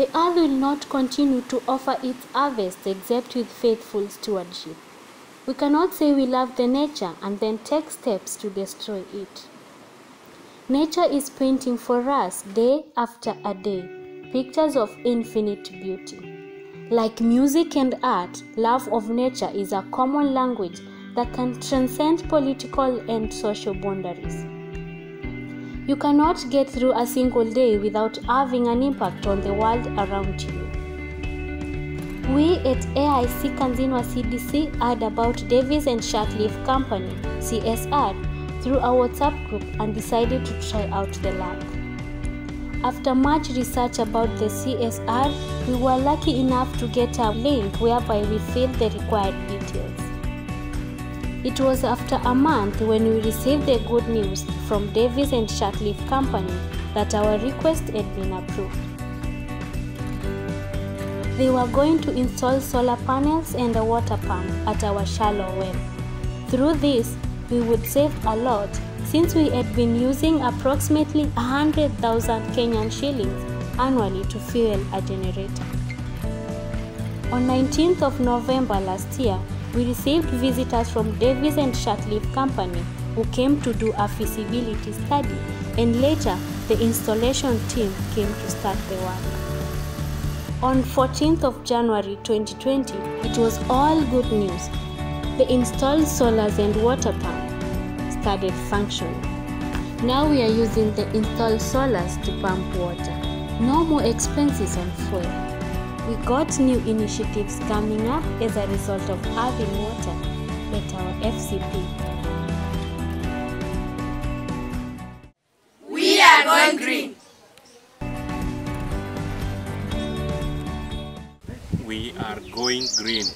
The earth will not continue to offer its harvest except with faithful stewardship. We cannot say we love the nature and then take steps to destroy it. Nature is painting for us day after a day pictures of infinite beauty. Like music and art, love of nature is a common language that can transcend political and social boundaries. You cannot get through a single day without having an impact on the world around you. We at AIC Kanzinwa CDC heard about Davis and Shirtliff Company, CSR, through our WhatsApp group and decided to try out the lab. After much research about the CSR, we were lucky enough to get a link whereby we filled the required details. It was after a month when we received the good news from Davis and Shirtliff Company that our request had been approved. They were going to install solar panels and a water pump at our shallow well. Through this, we would save a lot since we had been using approximately 100,000 Kenyan shillings annually to fuel a generator. On 19th of November last year, we received visitors from Davis and Shirtliff Company who came to do a feasibility study and later the installation team came to start the work. On 14th of January 2020, it was all good news. The installed solars and water pump started functioning. Now we are using the installed solars to pump water. No more expenses on fuel. We got new initiatives coming up as a result of having water at our FCP. We are going green. we are going green.